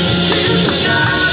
to God.